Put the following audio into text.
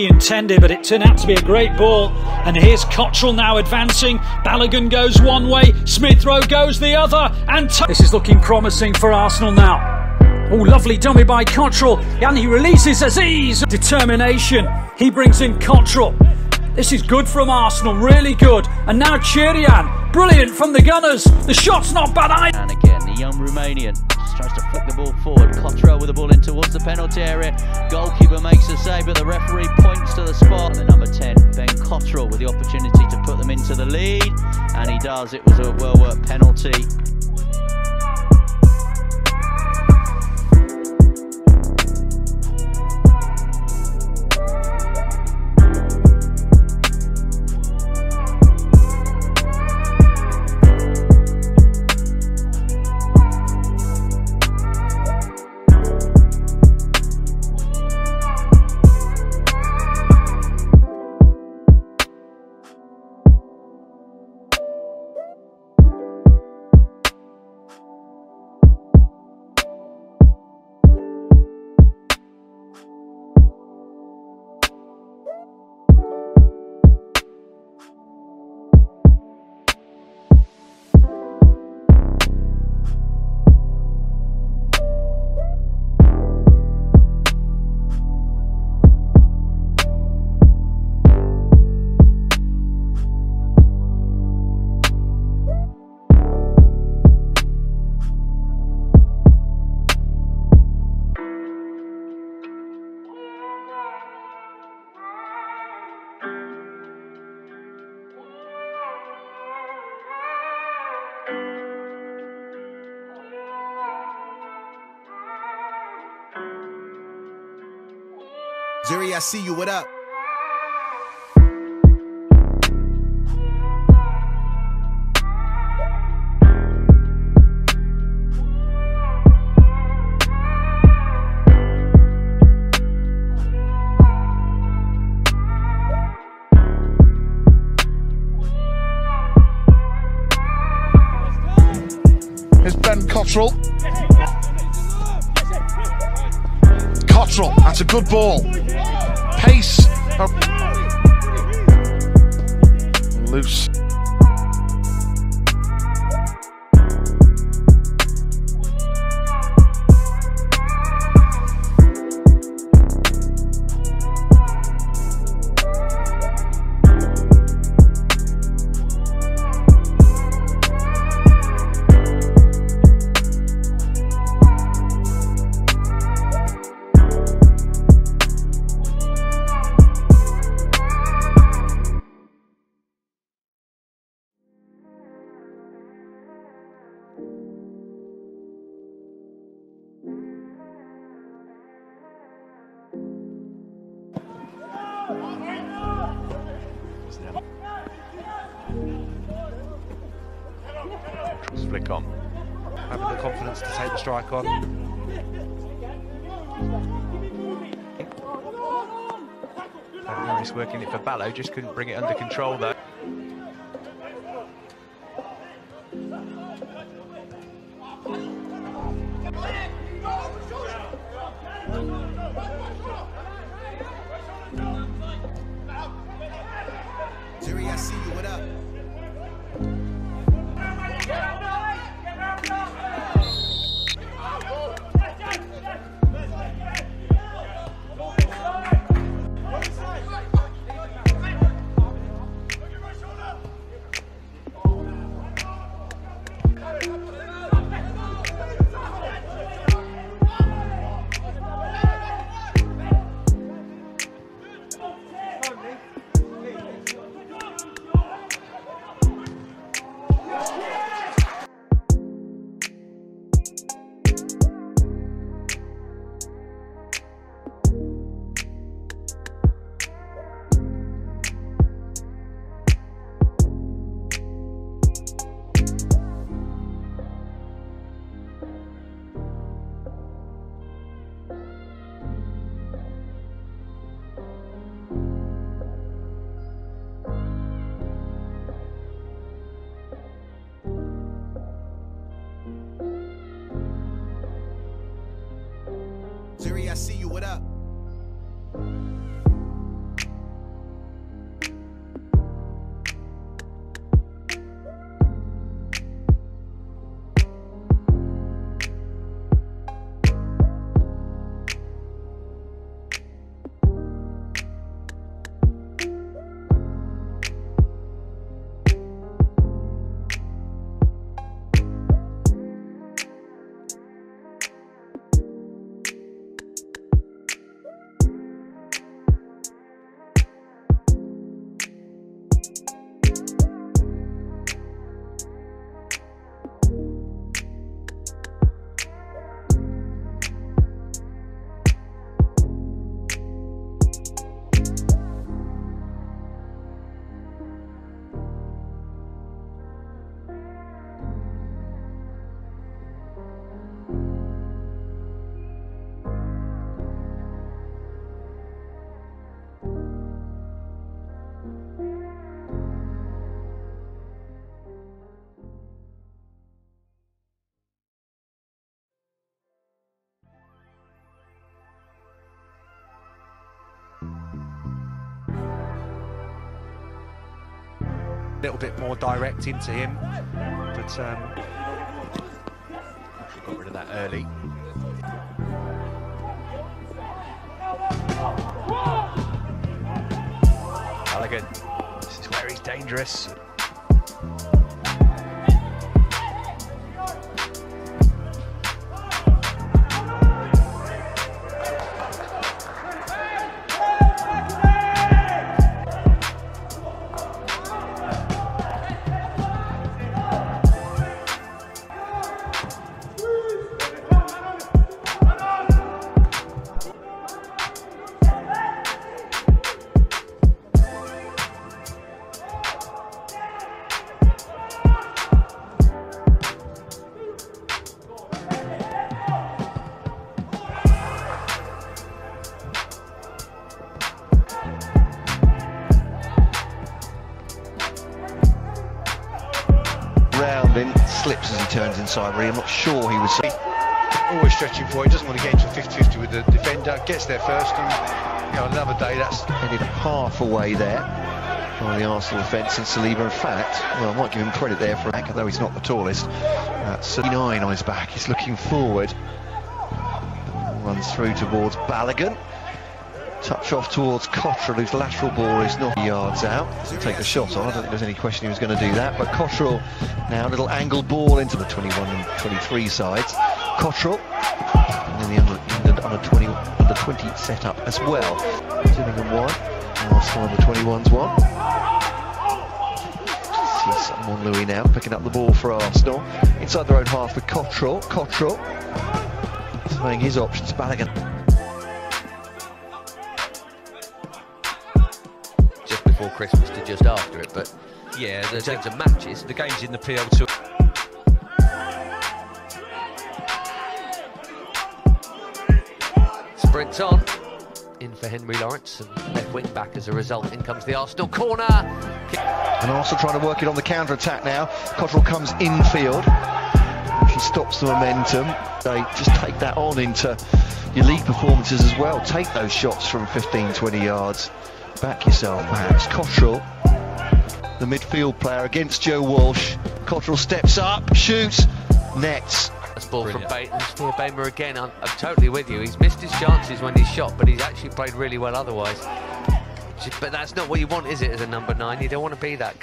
intended, but it turned out to be a great ball. And here's Cottrell now advancing. Balogun goes one way, Smith Rowe goes the other, and this is looking promising for Arsenal now. Oh, lovely dummy by Cottrell, and he releases Azeez. Determination. He brings in Cottrell. This is good from Arsenal, really good. And now Chirian, brilliant from the Gunners. The shot's not bad either. Young Romanian just tries to flick the ball forward. Cottrell with the ball in towards the penalty area. Goalkeeper makes a save, but the referee points to the spot. The number 10, Ben Cottrell, with the opportunity to put them into the lead. And he does. It was a well-worked penalty. I see you. What up? Here's Ben Cottrell. Cottrell, that's a good ball. Pace. Oh. Loose. Flick on. Having the confidence to take the strike on. Harris working it for Ballo, just couldn't bring it under control though. Jerry, I see you. What up? Little bit more direct into him, but um, got rid of that early. Balogun, this is where he's dangerous. Slips as he turns inside. Really, I'm not sure he was. always stretching for it, doesn't want to get into 50-50 with the defender, gets there first and you know, another day. That's Headed half away there by the Arsenal defence and Saliba. In fact well I might give him credit there for back though he's not the tallest. Uh, 39 on his back. He's looking forward. Runs through towards Balogun touch off towards Cottrell whose lateral ball is not yards out. Take the shot on. I don't think there's any question he was going to do that but Cottrell now a little angled ball into the 21 and 23 sides. Cottrell and then the under, England under 20 under 20 setup as well. Gillingham one Arsenal the 21's one. See someone Louis now picking up the ball for Arsenal. Inside their own half with Cottrell Cottrell playing his options. Balogun before Christmas to just after it. But yeah, in terms of matches, The game's in the PL2. sprints on. In for Henry Lawrence and left wing back as a result. In comes the Arsenal corner. Kick- And Arsenal trying to work it on the counter attack now. Cottrell comes infield. She stops the momentum. They just take that on into your league performances as well. Take those shots from 15, 20 yards. Back yourself, perhaps. Cottrell, the midfield player against Joe Walsh. Cottrell steps up, shoots, nets. That's ball from Bateman. Spear Bamer again. I'm, I'm totally with you. He's missed his chances when he's shot, but he's actually played really well otherwise. But that's not what you want, is it, as a number nine? You don't want to be that